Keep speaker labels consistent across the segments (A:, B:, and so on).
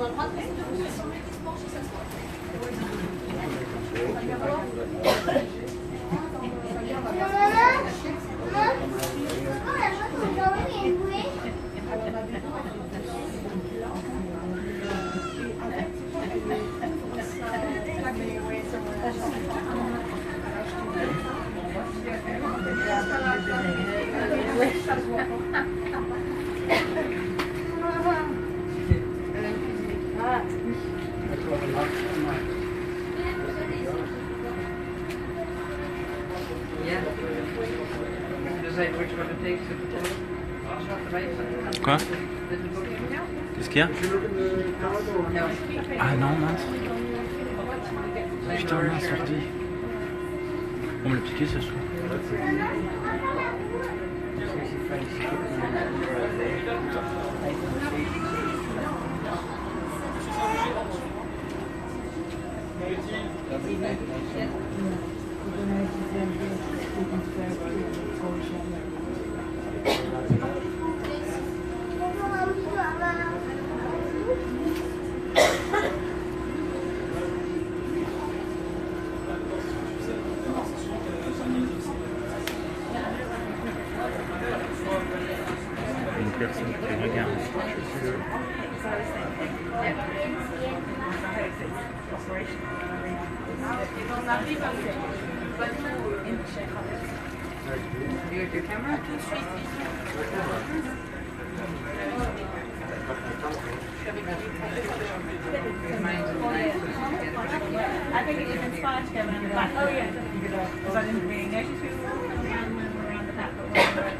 A: t h a
B: s s e o i
A: Quoi Qu'est-ce qu'il y a Ah non, mince. Putain, mince, sorti. On me l'a piqué, ce soir.
C: Putain. some
B: You with your camera?
D: I think it was inspired to go around the back. Oh yeah. Because I didn't really notice we were around the back.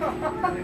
B: Ha ha ha!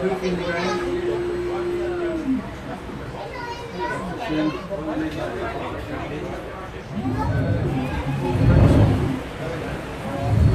B: in the ground.